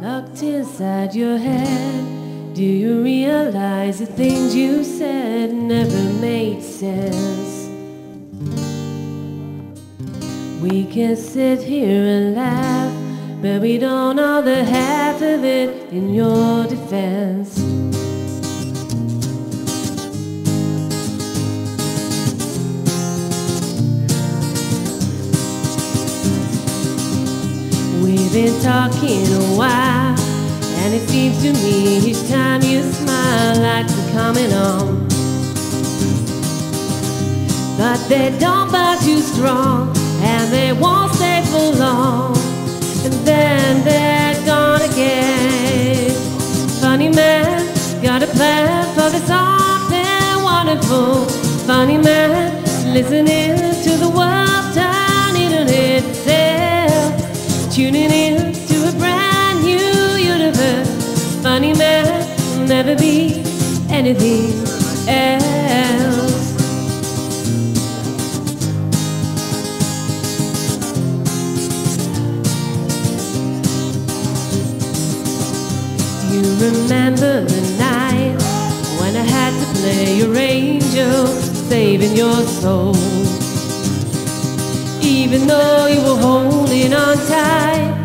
Locked inside your head, do you realize the things you said never made sense? We can sit here and laugh, but we don't know the half of it in your defense. Been talking a while, and it seems to me each time you smile, lights are coming on. But they don't burn too strong, and they won't stay for long, and then they're gone again. Funny man, got a plan for this something wonderful. Funny man, listening to the world turning on itself tuning in will never be anything else. Do you remember the night when I had to play your angel, saving your soul? Even though you were holding on tight,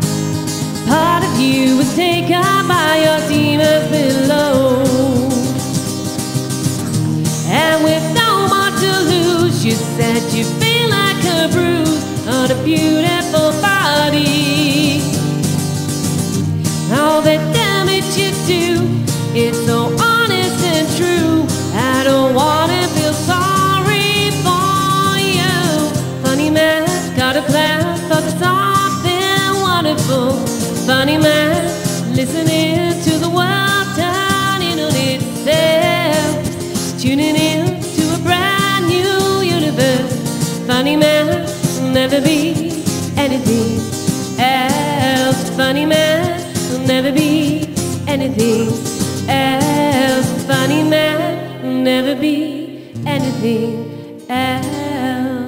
you feel like a bruise on a beautiful body. All the damage you do it's so honest and true. I don't wanna feel sorry for you, funny man got a plan for something wonderful. Funny man, listening to the world Funny man, will never be anything else. Funny man, never be anything else. Funny man, never be anything else.